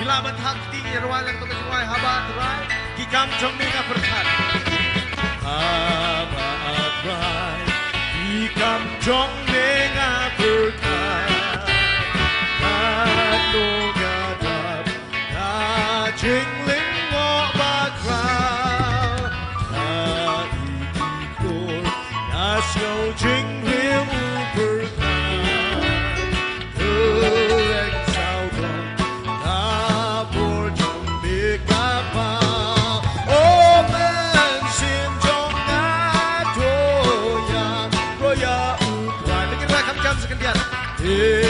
Hilabat hati irwalan tu kesemua habat rai Kikam cemika berkat Habat rai Kikam cemika Yeah.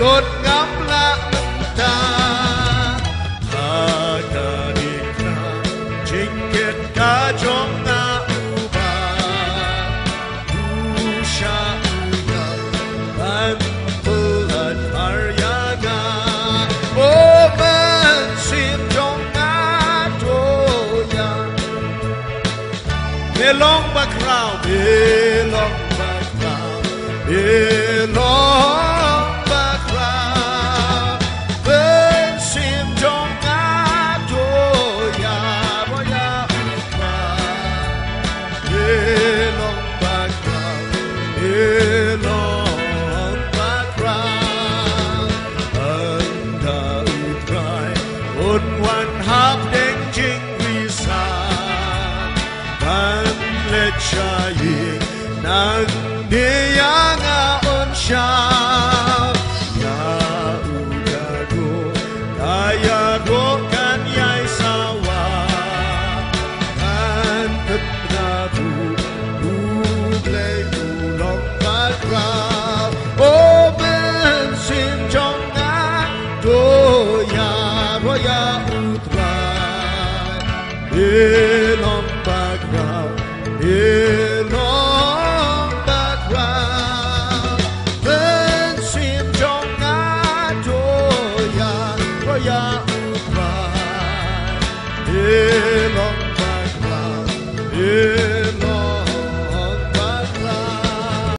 ang ngắm lạ ta. hà ta đi ta Hagadika, jingit ka jong na uba. Usha uya, bantulat haryaga. Oh, man, sim jong na toya. Belong bakraw, belong bakraw, belong một hoàn hát đến chính vì xa ban lê cha yên nàng đi yang a on cha. Elon background, Elon background. Then